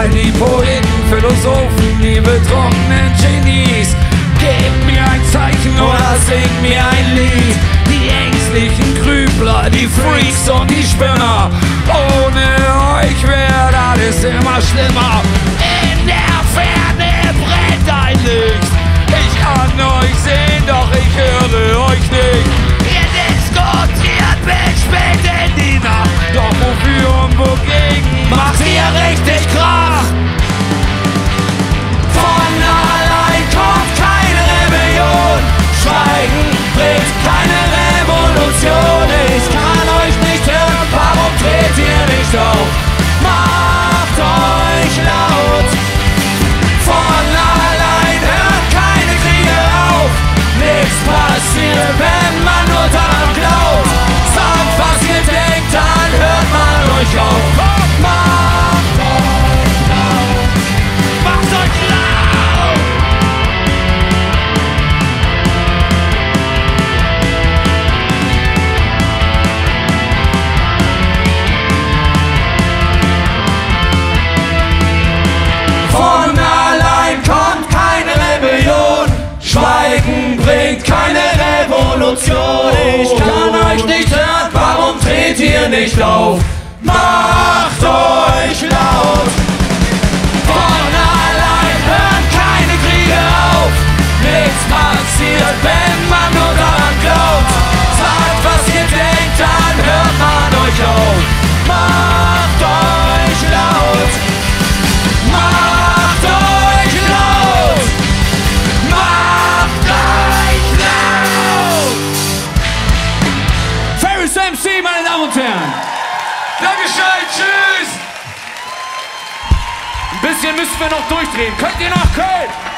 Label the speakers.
Speaker 1: All die Poeten, Philosophen, die betrunkenen Genies, gib mir ein Zeichen oder sing mir ein Lied. Die ängstlichen Grübler, die Freaks und die Spinner, ohne euch wird alles immer schlimmer. Revolution. Ich kann euch nicht hören, warum dreht ihr nicht auf? Macht euch laut. Von allein hören keine Kriege auf. Nichts passiert, wenn man nur daran glaubt. Sagt, was ihr denkt, dann hört man euch auf. Macht
Speaker 2: müssen wir noch durchdrehen. Könnt ihr nach Köln?